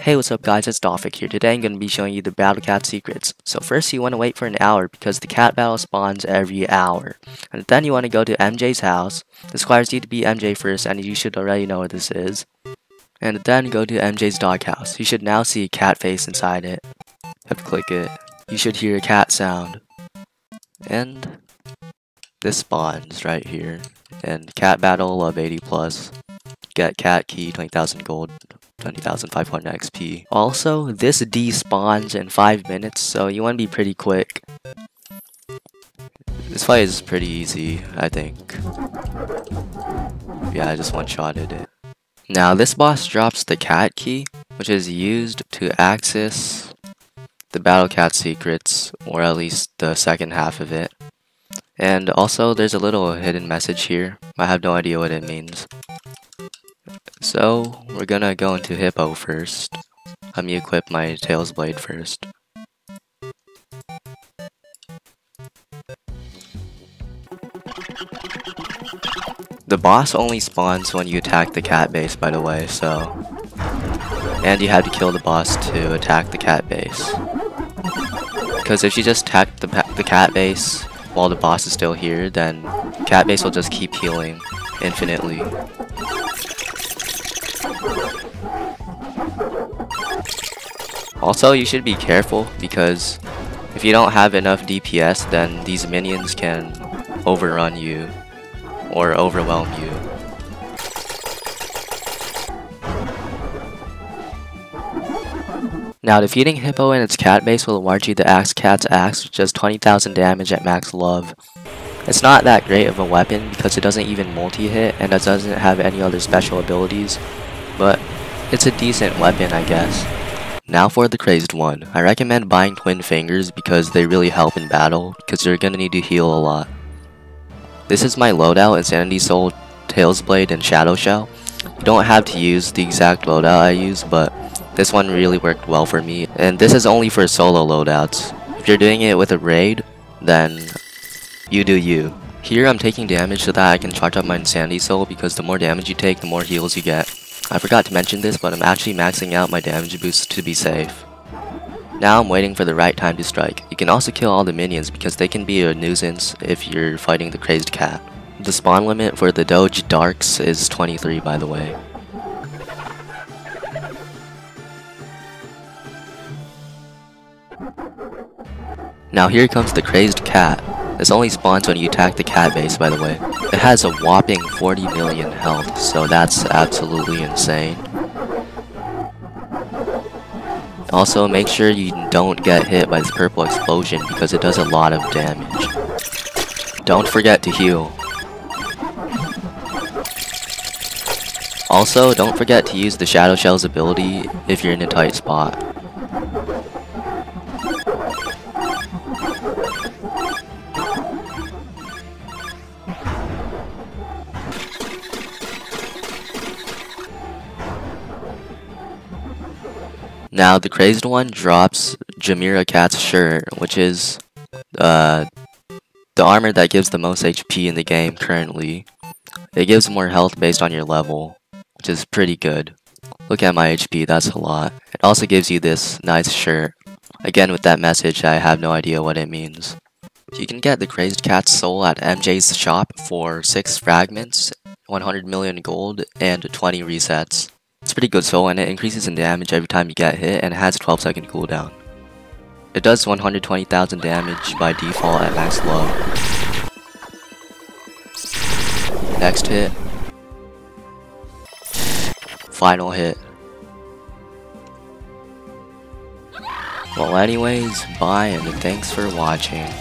Hey what's up guys, it's Dolphek here. Today I'm going to be showing you the Battle Cat secrets. So first you want to wait for an hour because the cat battle spawns every hour. And then you want to go to MJ's house. This requires you to be MJ first and you should already know what this is. And then go to MJ's doghouse. You should now see a cat face inside it. Have to click it. You should hear a cat sound. And this spawns right here. And cat battle of 80 plus. Get cat key 20,000 gold 20,500 XP. Also, this despawns in 5 minutes, so you want to be pretty quick. This fight is pretty easy, I think. Yeah, I just one-shotted it. Now, this boss drops the cat key, which is used to access the Battle Cat secrets, or at least the second half of it. And also, there's a little hidden message here. I have no idea what it means. So, we're gonna go into Hippo first. Let me equip my Tails Blade first. The boss only spawns when you attack the cat base, by the way, so... And you have to kill the boss to attack the cat base. Because if you just attack the, the cat base while the boss is still here, then cat base will just keep healing infinitely. Also, you should be careful because if you don't have enough DPS, then these minions can overrun you or overwhelm you. Now, defeating Hippo and its cat base will award you the Axe Cat's Axe, which does 20,000 damage at max love. It's not that great of a weapon because it doesn't even multi-hit and it doesn't have any other special abilities, but it's a decent weapon I guess. Now for the crazed one. I recommend buying twin fingers because they really help in battle because you're gonna need to heal a lot. This is my loadout Insanity Soul, Tails Blade, and Shadow Shell. You don't have to use the exact loadout I use, but this one really worked well for me. And this is only for solo loadouts. If you're doing it with a raid, then you do you. Here I'm taking damage so that I can charge up my Insanity Soul because the more damage you take, the more heals you get. I forgot to mention this, but I'm actually maxing out my damage boost to be safe. Now I'm waiting for the right time to strike. You can also kill all the minions because they can be a nuisance if you're fighting the crazed cat. The spawn limit for the Doge Darks is 23 by the way. Now here comes the crazed cat. This only spawns when you attack the cat base, by the way. It has a whopping 40 million health, so that's absolutely insane. Also, make sure you don't get hit by this purple explosion because it does a lot of damage. Don't forget to heal. Also, don't forget to use the Shadow Shell's ability if you're in a tight spot. Now, the crazed one drops Jamiera Cat's shirt, which is uh, the armor that gives the most HP in the game currently. It gives more health based on your level, which is pretty good. Look at my HP, that's a lot. It also gives you this nice shirt. Again, with that message, I have no idea what it means. You can get the Crazed Cat's soul at MJ's shop for 6 fragments, 100 million gold, and 20 resets. It's pretty good soul and it increases in damage every time you get hit and it has a 12 second cooldown. It does 120,000 damage by default at max low. Next hit. Final hit. Well anyways, bye and thanks for watching.